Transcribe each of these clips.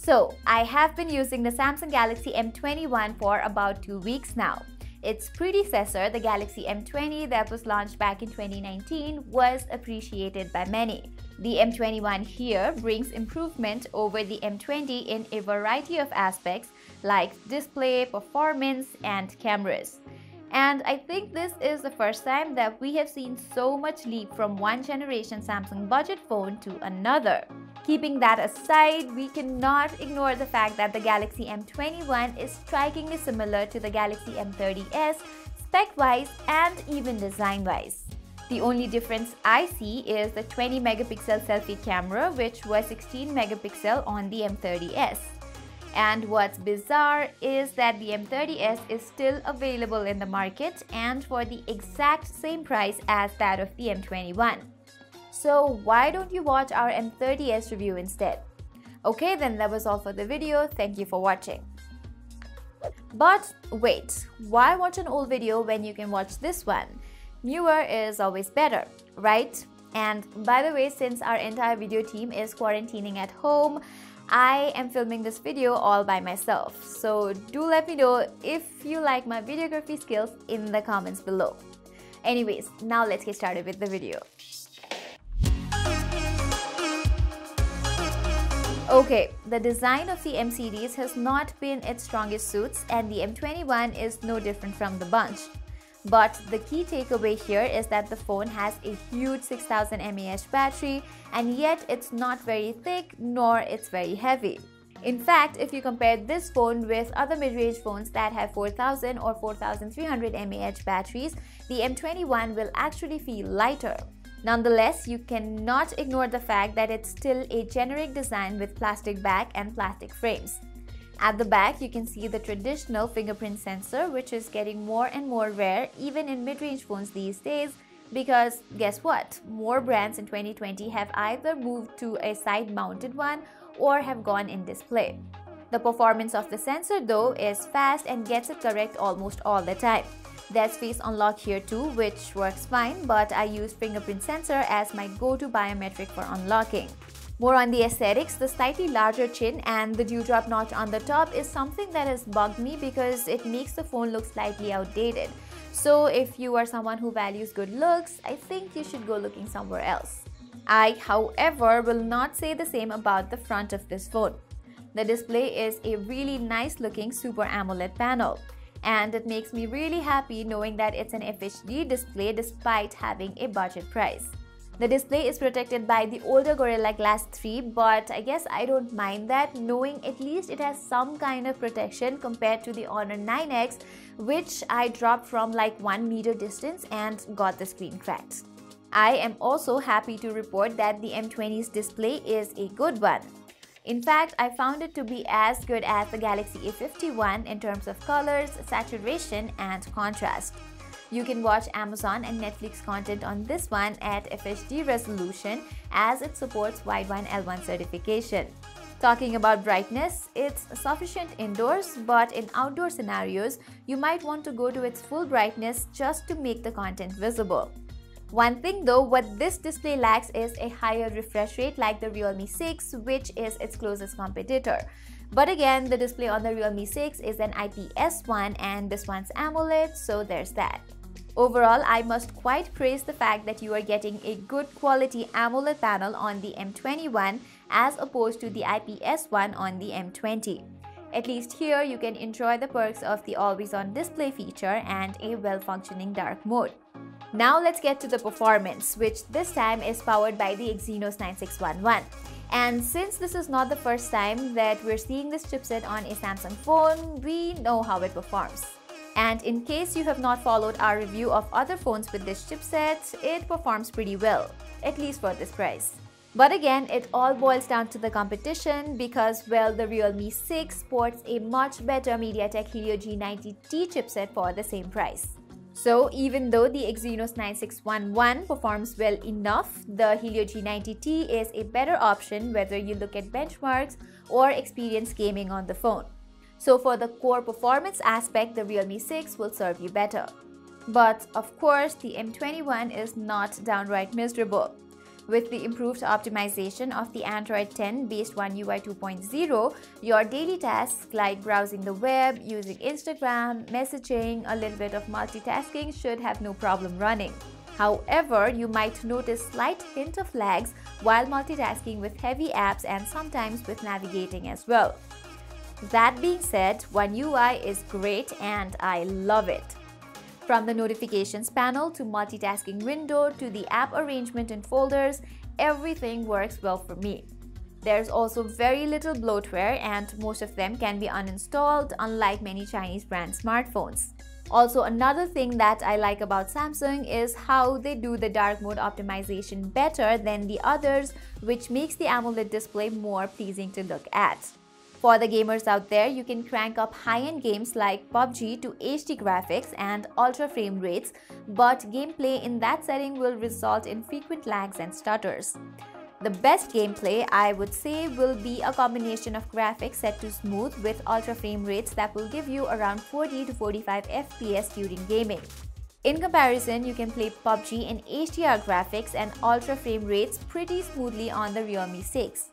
So, I have been using the Samsung Galaxy M21 for about two weeks now. Its predecessor, the Galaxy M20 that was launched back in 2019, was appreciated by many. The M21 here brings improvement over the M20 in a variety of aspects like display, performance, and cameras. And I think this is the first time that we have seen so much leap from one generation Samsung budget phone to another. Keeping that aside, we cannot ignore the fact that the Galaxy M21 is strikingly similar to the Galaxy M30s spec-wise and even design-wise. The only difference I see is the 20 megapixel selfie camera which was 16 megapixel on the M30s. And what's bizarre is that the M30s is still available in the market and for the exact same price as that of the M21. So why don't you watch our M30s review instead? Okay, then that was all for the video. Thank you for watching. But wait, why watch an old video when you can watch this one? Newer is always better, right? And by the way, since our entire video team is quarantining at home, I am filming this video all by myself. So do let me know if you like my videography skills in the comments below. Anyways, now let's get started with the video. Okay, the design of the M series has not been its strongest suits and the M21 is no different from the bunch. But the key takeaway here is that the phone has a huge 6000 mAh battery and yet it's not very thick nor it's very heavy. In fact, if you compare this phone with other mid-range phones that have 4000 or 4300 mAh batteries, the M21 will actually feel lighter. Nonetheless, you cannot ignore the fact that it's still a generic design with plastic back and plastic frames. At the back, you can see the traditional fingerprint sensor, which is getting more and more rare even in mid-range phones these days because guess what? More brands in 2020 have either moved to a side-mounted one or have gone in display. The performance of the sensor though is fast and gets it correct almost all the time. There's face unlock here too, which works fine, but I use fingerprint sensor as my go-to biometric for unlocking. More on the aesthetics, the slightly larger chin and the dewdrop notch on the top is something that has bugged me because it makes the phone look slightly outdated. So if you are someone who values good looks, I think you should go looking somewhere else. I, however, will not say the same about the front of this phone. The display is a really nice looking Super AMOLED panel. And it makes me really happy knowing that it's an FHD display despite having a budget price. The display is protected by the older Gorilla Glass 3 but I guess I don't mind that knowing at least it has some kind of protection compared to the Honor 9X which I dropped from like 1 meter distance and got the screen cracked. I am also happy to report that the M20's display is a good one. In fact, I found it to be as good as the Galaxy A51 in terms of colors, saturation and contrast. You can watch Amazon and Netflix content on this one at FHD resolution as it supports Widevine L1 certification. Talking about brightness, it's sufficient indoors, but in outdoor scenarios, you might want to go to its full brightness just to make the content visible. One thing though, what this display lacks is a higher refresh rate like the Realme 6, which is its closest competitor. But again, the display on the Realme 6 is an IPS one and this one's AMOLED, so there's that. Overall, I must quite praise the fact that you are getting a good quality AMOLED panel on the M21 as opposed to the IPS one on the M20. At least here, you can enjoy the perks of the always-on display feature and a well-functioning dark mode. Now let's get to the performance, which this time is powered by the Exynos 9611. And since this is not the first time that we're seeing this chipset on a Samsung phone, we know how it performs. And in case you have not followed our review of other phones with this chipset, it performs pretty well, at least for this price. But again, it all boils down to the competition because, well, the Realme 6 sports a much better MediaTek Helio G90T chipset for the same price. So even though the Exynos 9611 performs well enough, the Helio G90T is a better option whether you look at benchmarks or experience gaming on the phone. So for the core performance aspect, the Realme 6 will serve you better. But of course, the M21 is not downright miserable. With the improved optimization of the Android 10 based One UI 2.0, your daily tasks like browsing the web, using Instagram, messaging, a little bit of multitasking should have no problem running. However, you might notice slight hint of lags while multitasking with heavy apps and sometimes with navigating as well. That being said, One UI is great and I love it. From the notifications panel to multitasking window to the app arrangement in folders, everything works well for me. There's also very little bloatware and most of them can be uninstalled unlike many Chinese brand smartphones. Also another thing that I like about Samsung is how they do the dark mode optimization better than the others which makes the AMOLED display more pleasing to look at. For the gamers out there, you can crank up high-end games like PUBG to HD graphics and ultra frame rates, but gameplay in that setting will result in frequent lags and stutters. The best gameplay, I would say, will be a combination of graphics set to smooth with ultra frame rates that will give you around 40 to 45 FPS during gaming. In comparison, you can play PUBG in HDR graphics and ultra frame rates pretty smoothly on the Realme 6.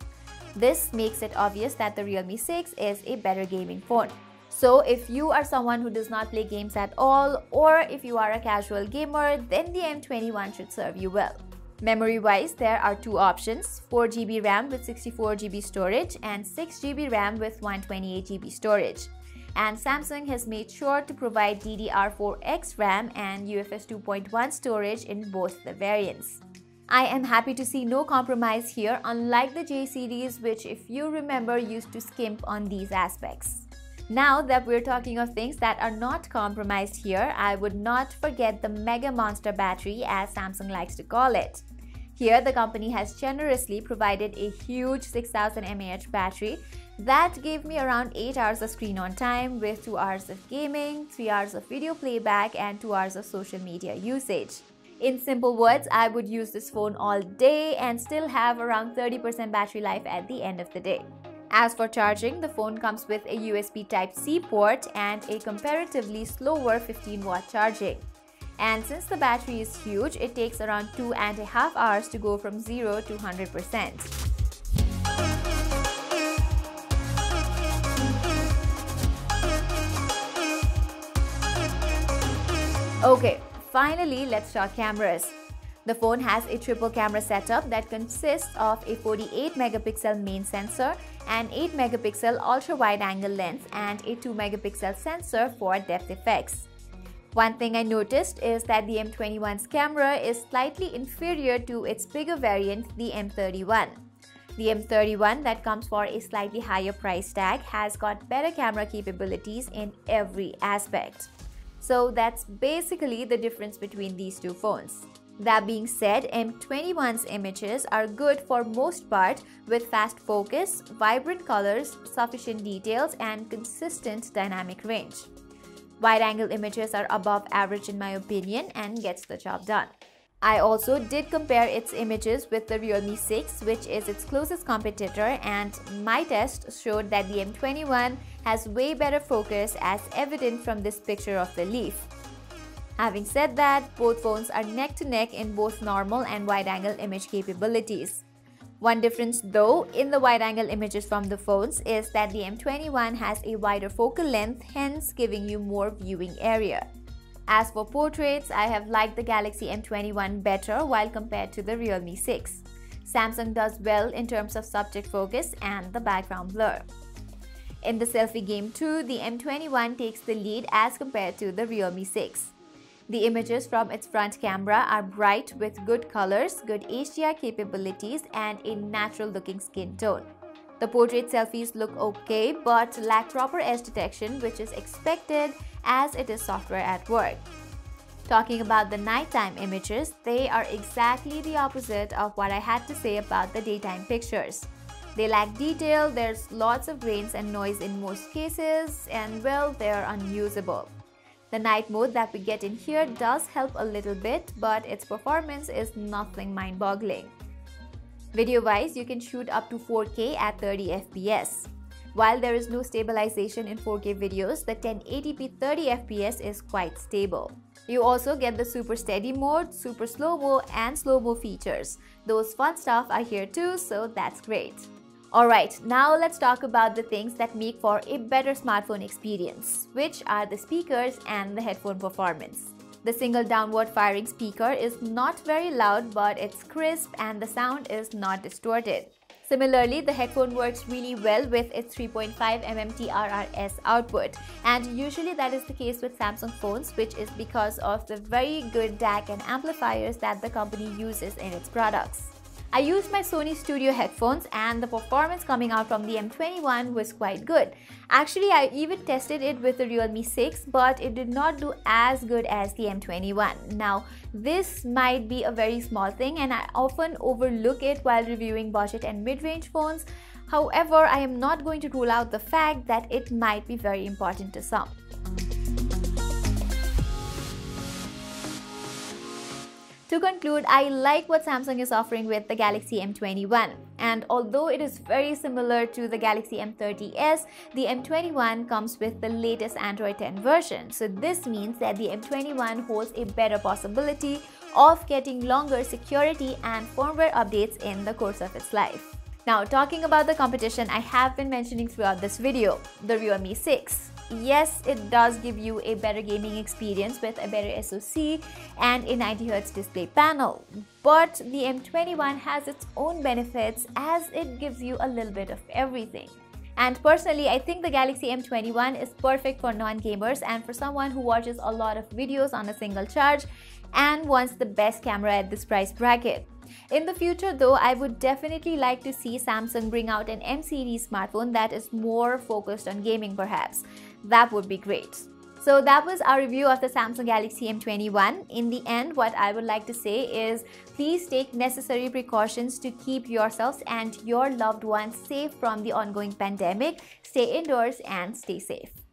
This makes it obvious that the Realme 6 is a better gaming phone. So if you are someone who does not play games at all or if you are a casual gamer, then the M21 should serve you well. Memory-wise, there are two options, 4GB RAM with 64GB storage and 6GB RAM with 128GB storage. And Samsung has made sure to provide DDR4X RAM and UFS 2.1 storage in both the variants. I am happy to see no compromise here unlike the J series which if you remember used to skimp on these aspects. Now that we're talking of things that are not compromised here, I would not forget the Mega Monster battery as Samsung likes to call it. Here, the company has generously provided a huge 6000 mAh battery that gave me around 8 hours of screen on time with 2 hours of gaming, 3 hours of video playback and 2 hours of social media usage. In simple words, I would use this phone all day and still have around 30% battery life at the end of the day. As for charging, the phone comes with a USB Type-C port and a comparatively slower 15 watt charging. And since the battery is huge, it takes around two and a half hours to go from 0 to 100%. Okay, Finally, let's talk cameras. The phone has a triple camera setup that consists of a 48 megapixel main sensor, an 8 megapixel ultra wide angle lens, and a 2 megapixel sensor for depth effects. One thing I noticed is that the M21's camera is slightly inferior to its bigger variant, the M31. The M31 that comes for a slightly higher price tag has got better camera capabilities in every aspect. So that's basically the difference between these two phones. That being said, M21's images are good for most part with fast focus, vibrant colors, sufficient details and consistent dynamic range. Wide-angle images are above average in my opinion and gets the job done. I also did compare its images with the Realme 6 which is its closest competitor and my test showed that the M21 has way better focus as evident from this picture of the leaf. Having said that, both phones are neck to neck in both normal and wide-angle image capabilities. One difference though in the wide-angle images from the phones is that the M21 has a wider focal length hence giving you more viewing area. As for portraits, I have liked the Galaxy M21 better while compared to the Realme 6. Samsung does well in terms of subject focus and the background blur. In the selfie game too, the M21 takes the lead as compared to the Realme 6. The images from its front camera are bright with good colors, good HDR capabilities and a natural looking skin tone. The portrait selfies look okay but lack proper edge detection which is expected as it is software at work. Talking about the nighttime images, they are exactly the opposite of what I had to say about the daytime pictures. They lack detail, there's lots of grains and noise in most cases, and well, they're unusable. The night mode that we get in here does help a little bit, but its performance is nothing mind-boggling. Video-wise, you can shoot up to 4K at 30 FPS. While there is no stabilization in 4K videos, the 1080p 30 FPS is quite stable. You also get the super steady mode, super slow-mo and slow-mo features. Those fun stuff are here too, so that's great. Alright, now let's talk about the things that make for a better smartphone experience, which are the speakers and the headphone performance. The single downward firing speaker is not very loud but it's crisp and the sound is not distorted. Similarly, the headphone works really well with its 3.5mm TRRS output and usually that is the case with Samsung phones which is because of the very good DAC and amplifiers that the company uses in its products. I used my Sony Studio headphones and the performance coming out from the M21 was quite good. Actually, I even tested it with the Realme 6 but it did not do as good as the M21. Now, this might be a very small thing and I often overlook it while reviewing budget and mid-range phones. However, I am not going to rule out the fact that it might be very important to some. To conclude, I like what Samsung is offering with the Galaxy M21. And although it is very similar to the Galaxy M30s, the M21 comes with the latest Android 10 version. So this means that the M21 holds a better possibility of getting longer security and firmware updates in the course of its life. Now talking about the competition I have been mentioning throughout this video, the Realme 6 yes it does give you a better gaming experience with a better SoC and a 90Hz display panel but the M21 has its own benefits as it gives you a little bit of everything and personally, I think the Galaxy M21 is perfect for non-gamers and for someone who watches a lot of videos on a single charge and wants the best camera at this price bracket. In the future though, I would definitely like to see Samsung bring out an M series smartphone that is more focused on gaming perhaps. That would be great. So that was our review of the Samsung Galaxy M21. In the end, what I would like to say is please take necessary precautions to keep yourselves and your loved ones safe from the ongoing pandemic. Stay indoors and stay safe.